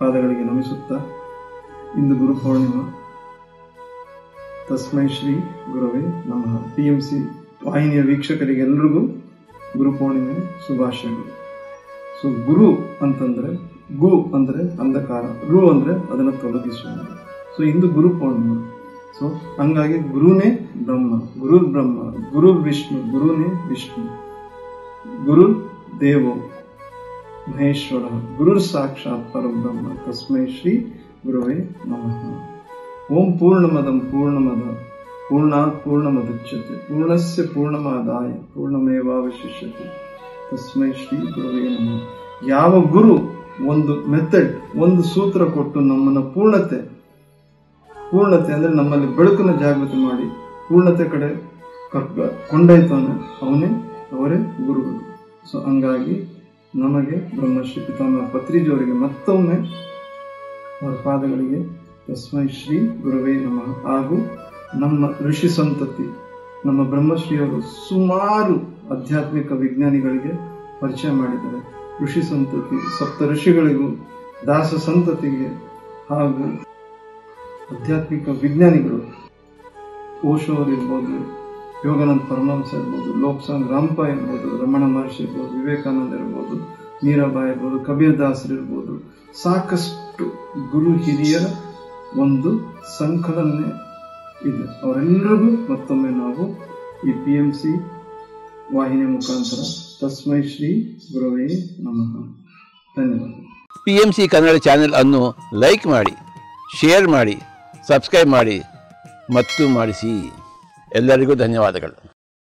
ಪಾದಗಳಿಗೆ ನಮಿಸುತ್ತಾ, ಇಂದು ಗುರು ಪೂರ್ಣಿಮಾ. ತಸ್ಮೈ ಶ್ರೀ ಗುರುವೇ ನಮ್ಮ ಪಿ ಎಂ ಸಿ ವಾಹಿನಿಯ ವೀಕ್ಷಕರಿಗೆಲ್ಲರಿಗೂ ಗುರು ಪೂರ್ಣಿಮೆ ಶುಭಾಶಯಗಳು. ಸೊ, ಗುರು ಅಂತಂದ್ರೆ, ಗು ಅಂದ್ರೆ ಅಂಧಕಾರ, ರು ಅಂದ್ರೆ ಅದನ್ನು ತೊಲಗಿಸುವುದು. ಸೊ, ಇಂದು ಗುರು ಪೌರ್ಣಿಮೆ. ಸೊ, ಹಂಗಾಗಿ ಗುರುನೇ ಬ್ರಹ್ಮ, ಗುರು ಬ್ರಹ್ಮ, ಗುರು ವಿಷ್ಣು, ಗುರುನೇ ವಿಷ್ಣು, ಗುರು ದೇವೋ. ಮಹೇಶ್ವರ ಗುರು ಸಾಕ್ಷಾತ್ ಪರಬ್ರಹ್ಮ. ತಸ್ಮೈ ಶ್ರೀ ಗುರುವೇ ನಮಃ. ಓಂ ಪೂರ್ಣಮದಂ ಪೂರ್ಣಮದ ಪೂರ್ಣಾತ್ ಪೂರ್ಣಮದುಚ್ಯತೆ, ಪೂರ್ಣಸ್ಯ ಪೂರ್ಣಮಾದಾಯ, ಪೂರ್ಣಮೇವಾವಶಿಷ್ಯತೆ. ತಸ್ಮೈ ಶ್ರೀ ಗುರುವೇ ನಮಃ. ಯಾವ ಗುರು ಒಂದು ಮೆಥಡ್ ಒಂದು ಸೂತ್ರ ಕೊಟ್ಟು ನಮ್ಮನ್ನ ಪೂರ್ಣತೆ ಪೂರ್ಣತೆ ಅಂದ್ರೆ ನಮ್ಮಲ್ಲಿ ಬೆಳಕನ್ನು ಜಾಗೃತಿ ಮಾಡಿ, ಪೂರ್ಣತೆ ಕಡೆ ಕರ್ಕ- ಕೊಂಡೊಯ್ತಾನೆ, ಅವನೇ, ಅವರೇ ಗುರುಗಳು. ಸೊ ಹಂಗಾಗಿ ನಮಗೆ ಬ್ರಹ್ಮಶ್ರೀ ಪಿತಾಮಹ ಪತ್ರಿಜಿಯವರಿಗೆ ಮತ್ತೊಮ್ಮೆ ಅವರ ಪಾದಗಳಿಗೆ ತಸ್ಮೈ ಶ್ರೀ ಗುರುವೇ ನಮಃ. ಹಾಗೂ ನಮ್ಮ ಋಷಿ ಸಂತತಿ, ನಮ್ಮ ಬ್ರಹ್ಮಶ್ರೀಯವರು ಸುಮಾರು ಆಧ್ಯಾತ್ಮಿಕ ವಿಜ್ಞಾನಿಗಳಿಗೆ ಪರಿಚಯ ಮಾಡಿದ್ದಾರೆ. ಋಷಿ ಸಂತತಿ, ಸಪ್ತ ಋಷಿಗಳಿಗೂ, ದಾಸ ಸಂತತಿಗೆ ಹಾಗೂ ಆಧ್ಯಾತ್ಮಿಕ ವಿಜ್ಞಾನಿಗಳು ಓಶೋ ಇರ್ಬೋದು ಯೋಗಾನಂದ ಪರಮಹಂಸ ಇರ್ಬೋದು, ಲೋಕ್ಸಾಂಗ್ ರಾಮಪ್ಪ ಇರ್ಬೋದು, ರಮಣ ಮಹರ್ಷಿ ಇರ್ಬೋದು, ವಿವೇಕಾನಂದ ಇರ್ಬೋದು ಮೀರಾಬಾಯಿ ಇರ್ಬೋದು, ಕಬೀರ್ ದಾಸರು ಇರ್ಬೋದು, ಸಾಕಷ್ಟು ಗುರು ಹಿರಿಯರ ಒಂದು ಸಂಕಲನೆ ಇದೆ. ಅವರೆಲ್ಲರಿಗೂ ಮತ್ತೊಮ್ಮೆ ನಾವು ಈ ಪಿ ಎಂ ಸಿ ವಾಹಿನಿಯ ಮುಖಾಂತರ ತಸ್ಮೈ ಶ್ರೀ ಗುರವೇ ನಮಃ. ಧನ್ಯವಾದ. P M C Kannada channel ಅನ್ನು ಲೈಕ್ ಮಾಡಿ, ಶೇರ್ ಮಾಡಿ, ಸಬ್ಸ್ಕ್ರೈಬ್ ಮಾಡಿ, ಮತ್ತು ಮಾಡಿಸಿ. ಎಲ್ಲರಿಗೂ ಧನ್ಯವಾದಗಳು.